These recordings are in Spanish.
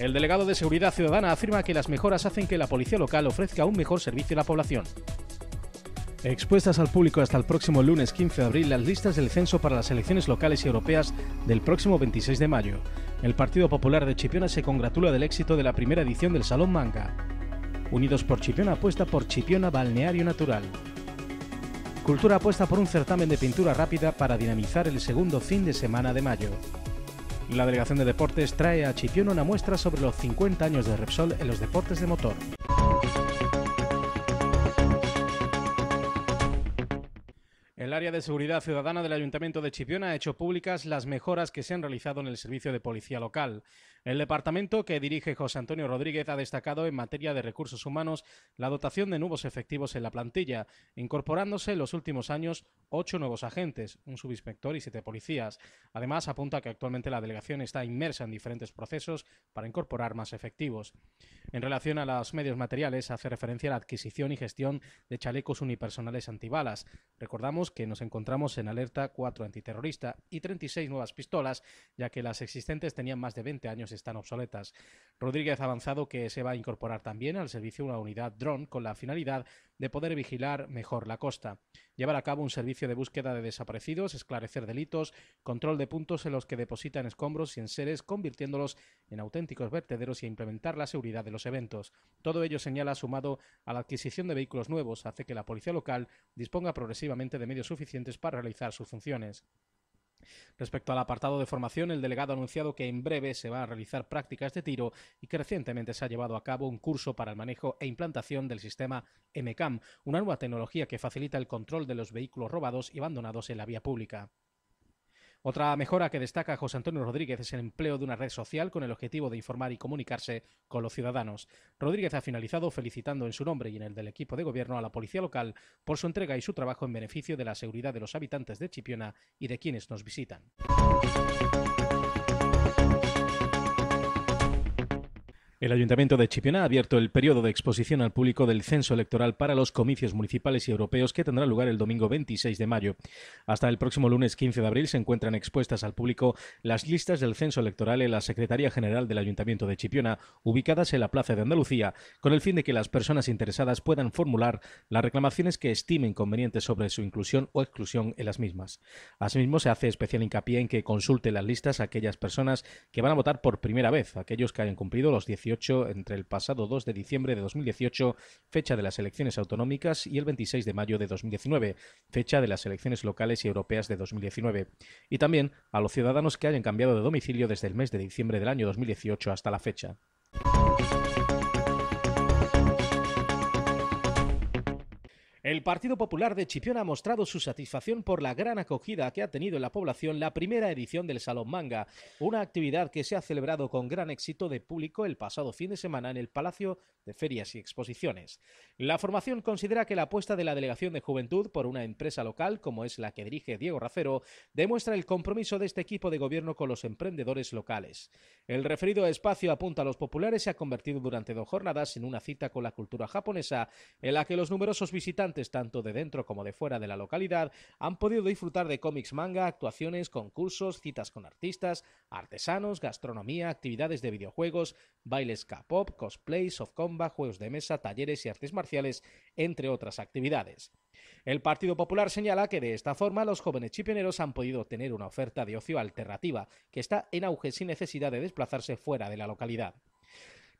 El delegado de Seguridad Ciudadana afirma que las mejoras hacen que la policía local ofrezca un mejor servicio a la población. Expuestas al público hasta el próximo lunes 15 de abril las listas del censo para las elecciones locales y europeas del próximo 26 de mayo. El Partido Popular de Chipiona se congratula del éxito de la primera edición del Salón Manga. Unidos por Chipiona apuesta por Chipiona Balneario Natural. Cultura apuesta por un certamen de pintura rápida para dinamizar el segundo fin de semana de mayo. La Delegación de Deportes trae a Chipiona una muestra sobre los 50 años de Repsol en los deportes de motor. El área de seguridad ciudadana del Ayuntamiento de Chipiona ha hecho públicas las mejoras que se han realizado en el servicio de policía local. El departamento que dirige José Antonio Rodríguez ha destacado en materia de recursos humanos la dotación de nuevos efectivos en la plantilla, incorporándose en los últimos años ocho nuevos agentes, un subinspector y siete policías. Además, apunta que actualmente la delegación está inmersa en diferentes procesos para incorporar más efectivos. En relación a los medios materiales, hace referencia a la adquisición y gestión de chalecos unipersonales antibalas. Recordamos que nos encontramos en alerta 4 antiterrorista y 36 nuevas pistolas, ya que las existentes tenían más de 20 años y están obsoletas. Rodríguez ha avanzado que se va a incorporar también al servicio una unidad drone con la finalidad de poder vigilar mejor la costa, llevar a cabo un servicio de búsqueda de desaparecidos, esclarecer delitos, control de puntos en los que depositan escombros y enseres, convirtiéndolos en auténticos vertederos y implementar la seguridad de los eventos. Todo ello señala sumado a la adquisición de vehículos nuevos hace que la policía local disponga progresivamente de medios suficientes para realizar sus funciones. Respecto al apartado de formación, el delegado ha anunciado que en breve se va a realizar prácticas de tiro y que recientemente se ha llevado a cabo un curso para el manejo e implantación del sistema MCAM, una nueva tecnología que facilita el control de los vehículos robados y abandonados en la vía pública. Otra mejora que destaca José Antonio Rodríguez es el empleo de una red social con el objetivo de informar y comunicarse con los ciudadanos. Rodríguez ha finalizado felicitando en su nombre y en el del equipo de gobierno a la policía local por su entrega y su trabajo en beneficio de la seguridad de los habitantes de Chipiona y de quienes nos visitan. El Ayuntamiento de Chipiona ha abierto el periodo de exposición al público del censo electoral para los comicios municipales y europeos que tendrá lugar el domingo 26 de mayo. Hasta el próximo lunes 15 de abril se encuentran expuestas al público las listas del censo electoral en la Secretaría General del Ayuntamiento de Chipiona, ubicadas en la Plaza de Andalucía, con el fin de que las personas interesadas puedan formular las reclamaciones que estimen convenientes sobre su inclusión o exclusión en las mismas. Asimismo, se hace especial hincapié en que consulte las listas aquellas personas que van a votar por primera vez, aquellos que hayan cumplido los 18 entre el pasado 2 de diciembre de 2018, fecha de las elecciones autonómicas, y el 26 de mayo de 2019, fecha de las elecciones locales y europeas de 2019. Y también a los ciudadanos que hayan cambiado de domicilio desde el mes de diciembre del año 2018 hasta la fecha. El Partido Popular de Chipiona ha mostrado su satisfacción por la gran acogida que ha tenido en la población la primera edición del Salón Manga, una actividad que se ha celebrado con gran éxito de público el pasado fin de semana en el Palacio de Ferias y Exposiciones. La formación considera que la apuesta de la Delegación de Juventud por una empresa local, como es la que dirige Diego Racero, demuestra el compromiso de este equipo de gobierno con los emprendedores locales. El referido espacio apunta a los populares se ha convertido durante dos jornadas en una cita con la cultura japonesa, en la que los numerosos visitantes tanto de dentro como de fuera de la localidad han podido disfrutar de cómics manga, actuaciones, concursos, citas con artistas, artesanos, gastronomía, actividades de videojuegos, bailes K-pop, cosplay, soft combat, juegos de mesa, talleres y artes marciales, entre otras actividades. El Partido Popular señala que de esta forma los jóvenes chipioneros han podido tener una oferta de ocio alternativa que está en auge sin necesidad de desplazarse fuera de la localidad.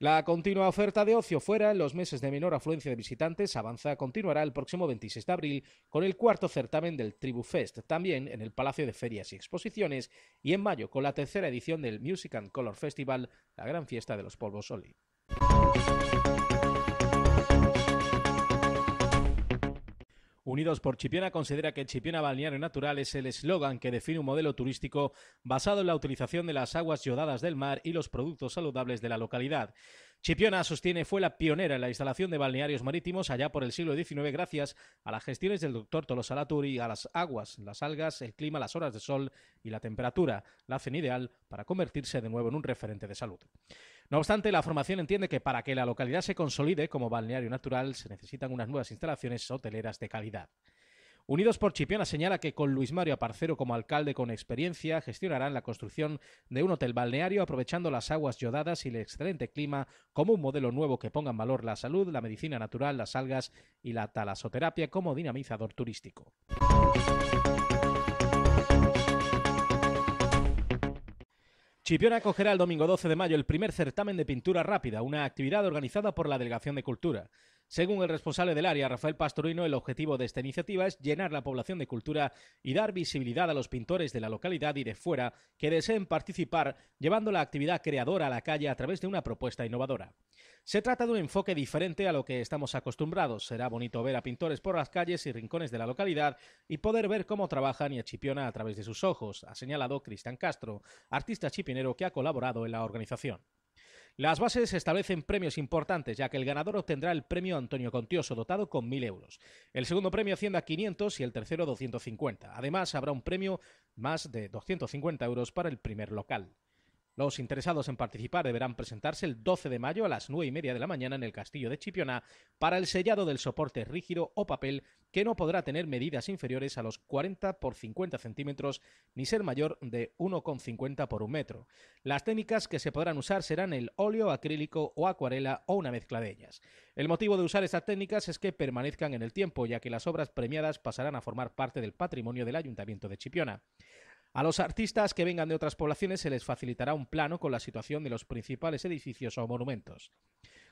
La continua oferta de ocio fuera en los meses de menor afluencia de visitantes avanza continuará el próximo 26 de abril con el cuarto certamen del Tribu Fest, también en el Palacio de Ferias y Exposiciones, y en mayo con la tercera edición del Music and Color Festival, la gran fiesta de los polvos Oli. Unidos por Chipiona considera que Chipiona Balneario Natural es el eslogan que define un modelo turístico basado en la utilización de las aguas yodadas del mar y los productos saludables de la localidad. Chipiona, sostiene, fue la pionera en la instalación de balnearios marítimos allá por el siglo XIX gracias a las gestiones del doctor Tolosa Laturi, a las aguas, las algas, el clima, las horas de sol y la temperatura. La hacen ideal para convertirse de nuevo en un referente de salud. No obstante, la formación entiende que para que la localidad se consolide como balneario natural se necesitan unas nuevas instalaciones hoteleras de calidad. Unidos por Chipiona señala que con Luis Mario Aparcero como alcalde con experiencia gestionarán la construcción de un hotel balneario aprovechando las aguas yodadas y el excelente clima como un modelo nuevo que ponga en valor la salud, la medicina natural, las algas y la talasoterapia como dinamizador turístico. Chipiona acogerá el domingo 12 de mayo el primer certamen de pintura rápida, una actividad organizada por la Delegación de Cultura. Según el responsable del área, Rafael Pastorino, el objetivo de esta iniciativa es llenar la población de cultura y dar visibilidad a los pintores de la localidad y de fuera que deseen participar, llevando la actividad creadora a la calle a través de una propuesta innovadora. Se trata de un enfoque diferente a lo que estamos acostumbrados. Será bonito ver a pintores por las calles y rincones de la localidad y poder ver cómo trabajan y a Chipiona a través de sus ojos, ha señalado Cristian Castro, artista chipinero que ha colaborado en la organización. Las bases establecen premios importantes, ya que el ganador obtendrá el premio Antonio Contioso, dotado con 1.000 euros. El segundo premio asciende a 500 y el tercero 250. Además, habrá un premio más de 250 euros para el primer local. Los interesados en participar deberán presentarse el 12 de mayo a las 9 y media de la mañana en el Castillo de Chipiona para el sellado del soporte rígido o papel que no podrá tener medidas inferiores a los 40 por 50 centímetros ni ser mayor de 1,50 por un metro. Las técnicas que se podrán usar serán el óleo, acrílico o acuarela o una mezcla de ellas. El motivo de usar estas técnicas es que permanezcan en el tiempo, ya que las obras premiadas pasarán a formar parte del patrimonio del Ayuntamiento de Chipiona. A los artistas que vengan de otras poblaciones se les facilitará un plano con la situación de los principales edificios o monumentos.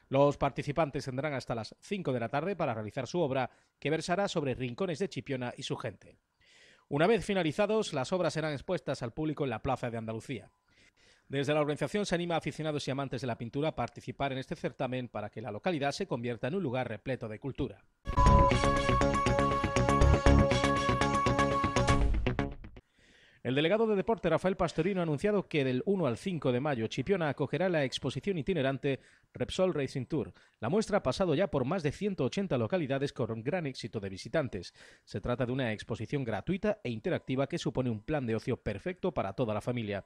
Los participantes tendrán hasta las 5 de la tarde para realizar su obra, que versará sobre rincones de Chipiona y su gente. Una vez finalizados, las obras serán expuestas al público en la Plaza de Andalucía. Desde la organización se anima a aficionados y amantes de la pintura a participar en este certamen para que la localidad se convierta en un lugar repleto de cultura. El delegado de deporte Rafael Pastorino ha anunciado que del 1 al 5 de mayo Chipiona acogerá la exposición itinerante Repsol Racing Tour. La muestra ha pasado ya por más de 180 localidades con gran éxito de visitantes. Se trata de una exposición gratuita e interactiva que supone un plan de ocio perfecto para toda la familia.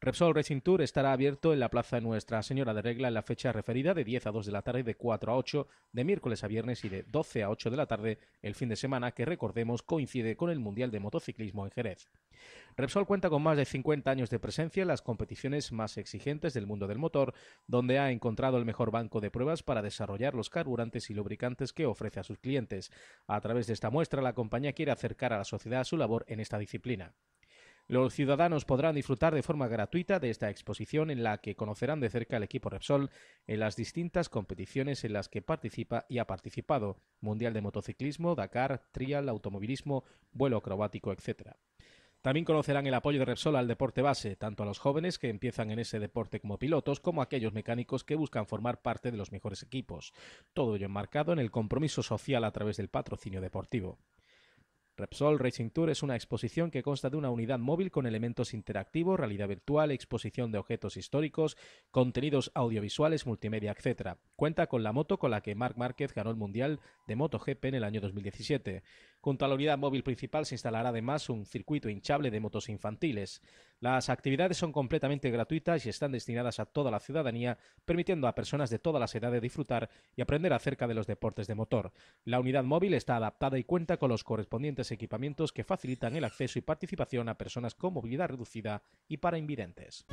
Repsol Racing Tour estará abierto en la Plaza Nuestra Señora de Regla en la fecha referida de 10 a 2 de la tarde, de 4 a 8, de miércoles a viernes y de 12 a 8 de la tarde el fin de semana, que recordemos coincide con el Mundial de Motociclismo en Jerez. Repsol cuenta con más de 50 años de presencia en las competiciones más exigentes del mundo del motor, donde ha encontrado el mejor banco de pruebas para desarrollar los carburantes y lubricantes que ofrece a sus clientes. A través de esta muestra, la compañía quiere acercar a la sociedad su labor en esta disciplina. Los ciudadanos podrán disfrutar de forma gratuita de esta exposición en la que conocerán de cerca el equipo Repsol en las distintas competiciones en las que participa y ha participado, Mundial de Motociclismo, Dakar, Trial, Automovilismo, Vuelo Acrobático, etc. También conocerán el apoyo de Repsol al deporte base, tanto a los jóvenes que empiezan en ese deporte como pilotos, como a aquellos mecánicos que buscan formar parte de los mejores equipos. Todo ello enmarcado en el compromiso social a través del patrocinio deportivo. Repsol Racing Tour es una exposición que consta de una unidad móvil con elementos interactivos, realidad virtual, exposición de objetos históricos, contenidos audiovisuales, multimedia, etc. Cuenta con la moto con la que Marc Márquez ganó el Mundial de MotoGP en el año 2017. Junto a la unidad móvil principal se instalará además un circuito hinchable de motos infantiles. Las actividades son completamente gratuitas y están destinadas a toda la ciudadanía, permitiendo a personas de todas las edades disfrutar y aprender acerca de los deportes de motor. La unidad móvil está adaptada y cuenta con los correspondientes equipamientos que facilitan el acceso y participación a personas con movilidad reducida y para invidentes.